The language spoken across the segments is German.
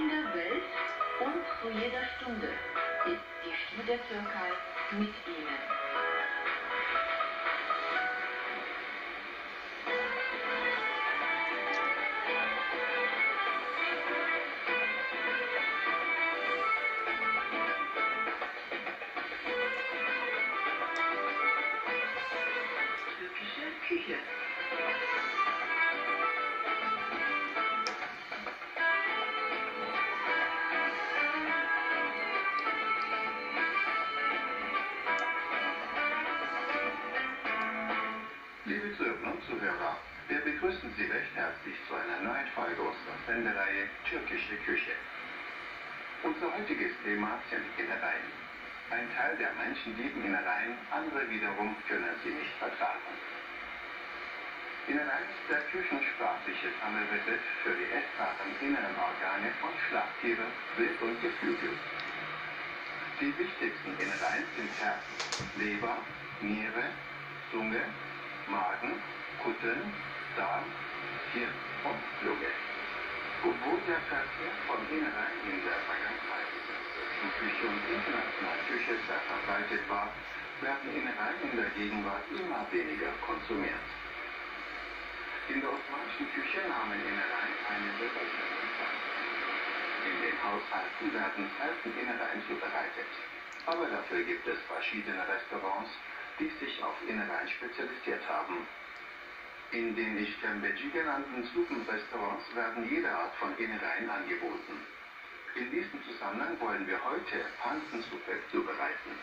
in der Welt und zu jeder Stunde ist die Stimme Türkei mit Ihnen. Türkische Küche. Zuhörer, wir begrüßen Sie recht herzlich zu einer neuen Folge unserer Sendereihe Türkische Küche. Unser heutiges Thema sind Innereien. Ein Teil der Menschen lieben Innereien, andere wiederum können sie nicht vertragen. Innereien ist der küchensprachliche Sammelbegriff für die essbaren inneren Organe von Schlagtieren, Wild und Geflügel. Die wichtigsten Innereien sind Herz, Leber, Niere, Zunge, Magen, Kutteln, Darm, Hirn und Lunge. Obwohl der Verkehr von Innereien in der Vergangenheit Küche und internationalen Küche sehr verbreitet war, werden Innereien in der Gegenwart immer weniger konsumiert. In der osmanischen Küche nahmen Innereien eine bedeutende Platz. In den Haushalten werden selten Innereien zubereitet. Aber dafür gibt es verschiedene Restaurants, die sich auf Innereien spezialisiert haben. In den Ischkembeci genannten Suppenrestaurants werden jede Art von Innereien angeboten. In diesem Zusammenhang wollen wir heute Pansensuppe zubereiten.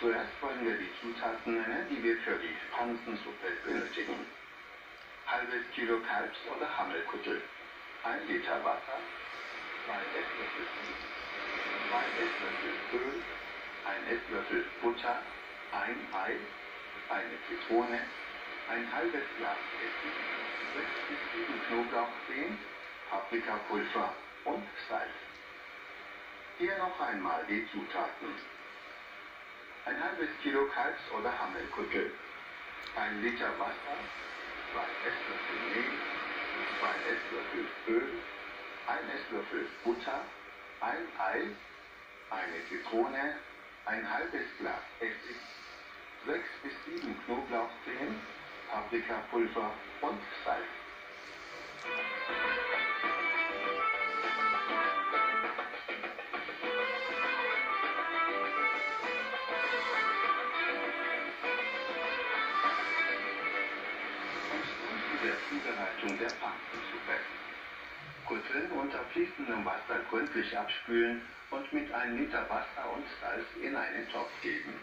Zuerst wollen wir die Zutaten nennen, die wir für die Pansensuppe benötigen. Halbes Kilo Kalbs- oder Hammelkuttel, ein Liter Wasser, zwei Esslöffel Milch, zwei Esslöffel Öl, ein Esslöffel Butter, ein Ei, eine Zitrone, ein halbes Glas Essig, sechs bis sieben Knoblauchzehen, Paprikapulver und Salz. Hier noch einmal die Zutaten. Ein halbes Kilo Kalbs- oder Hammelkuttel, ein Liter Wasser, zwei Esslöffel Mehl, zwei Esslöffel Öl, ein Esslöffel Butter, ein Ei, eine Zitrone, ein halbes Glas Essig, sechs bis sieben Knoblauchzehen, Paprikapulver und Salz. Zubereitung der Pansensuppe. Kutteln unter fließendem Wasser gründlich abspülen und mit einem Liter Wasser und Salz in einen Topf geben.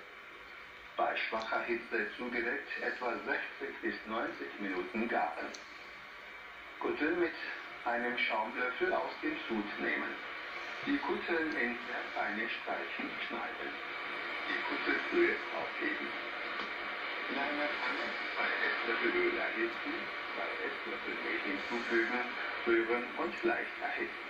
Bei schwacher Hitze zugedeckt etwa 60 bis 90 Minuten garen. Kutteln mit einem Schaumlöffel aus dem Sud nehmen. Die Kutteln in sehr feine Streifen schneiden. Die Kuttelbrühe aufheben. In einer Pfanne zwei Esslöffel Öl erhitzen, Esslöffel Milch hinzufügen, rühren und leicht erhitzen.